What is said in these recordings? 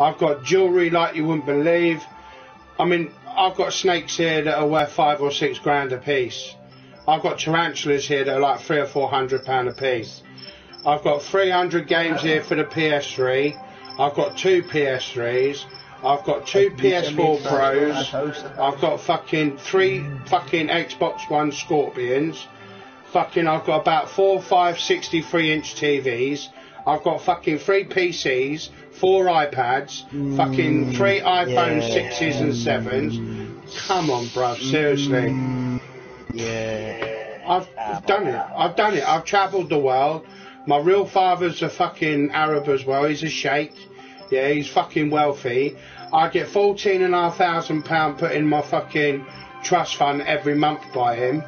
I've got jewellery like you wouldn't believe. I mean, I've got snakes here that are worth five or six grand a piece. I've got tarantulas here that are like three or four hundred pound a piece. I've got 300 games here for the PS3. I've got two PS3s. I've got two PS4 Pros. I've got fucking three fucking Xbox One Scorpions. Fucking, I've got about four, five, 63 inch TVs. I've got fucking three PCs, four iPads, hmm, fucking three iPhone yeah. 6s and 7s. Come on, bruv, seriously. Hmm, yeah. I've done it. I've done it. I've travelled the world. My real father's a fucking Arab as well. He's a sheikh. Yeah, he's fucking wealthy. I get fourteen and a half thousand pound put in my fucking trust fund every month by him.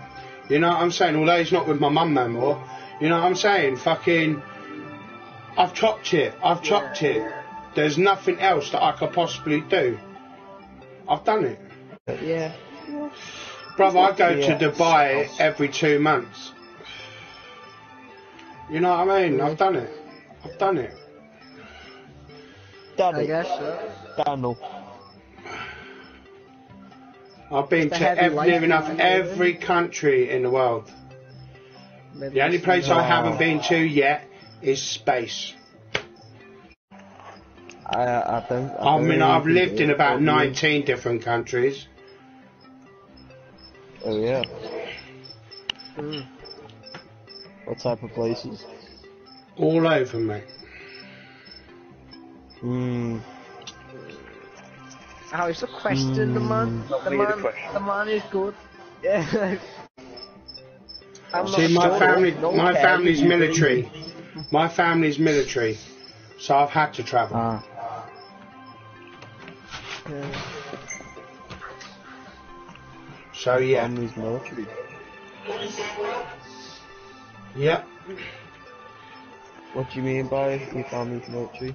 You know what I'm saying? Although he's not with my mum no more. You know what I'm saying? Fucking, I've chopped it. I've chopped it. There's nothing else that I could possibly do. I've done it. Yeah. Brother, I go to Dubai every two months. You know what I mean? I've done it. I've done it. Done I it. guess so. Daniel. I've been to heavy ev- near enough every country in the world. Maybe The only place I haven't been to yet is space. I, I don't. I don't mean, I've lived in about probably- 19 different countries. Oh yeah. Mm. What type of places? All over, mate. Hmm. Oh, it's a question, the man. The man, the man is good. Yeah. I'm See, not my sure. family, No my family's military. My family's military, so I've had to travel. Ah. Yeah. So yeah, Family's military. yeah. What do you mean by your family's military?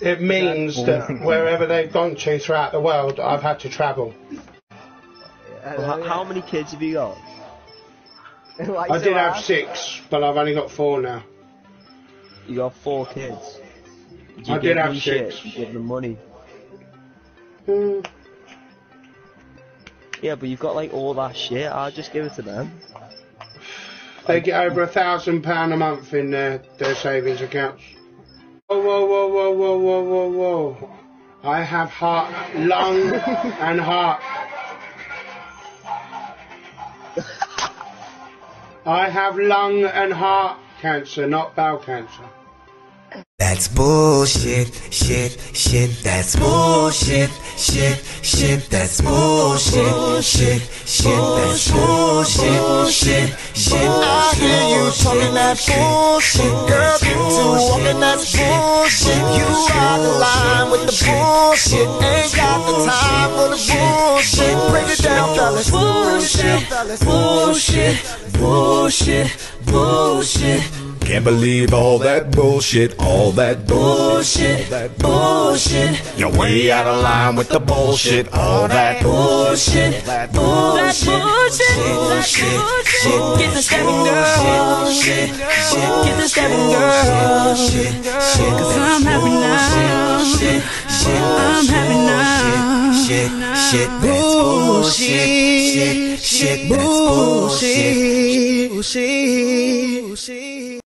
It means that wherever they've gone to throughout the world, I've had to travel. Well, how, how many kids have you got? Like I did have six, but I've only got four now. You got four kids. You I did have shit? six. You give them money. Hmm. Yeah, but you've got like all that shit. I'll just give it to them. They get over a thousand pound a month in their, their savings accounts. Whoa, whoa, whoa, whoa, whoa, whoa, whoa, whoa. I have heart, lung, and heart. I have lung and heart cancer, not bowel cancer. That's bullshit, shit, shit, that's bullshit, shit, shit, that's bullshit, shit, shit, that's bullshit, shit, shit, I hear you talking that bullshit, girl. Get to walking that bullshit. You out the line with the bullshit. Ain't got the time for the bullshit. Break it down, fellas. bullshit, bullshit, bullshit, bullshit. Can't believe all that bullshit, all that bullshit, Bullshit, bullshit, You're way out of line with the bullshit, all that bullshit, bullshit, bullshit, bullshit. Get the stabbing girl, shit, shit. Get the stabbing girl, shit, shit. Cause I'm happy now, shit, shit. That's bullshit, shit, shit. That's bullshit, bullshit.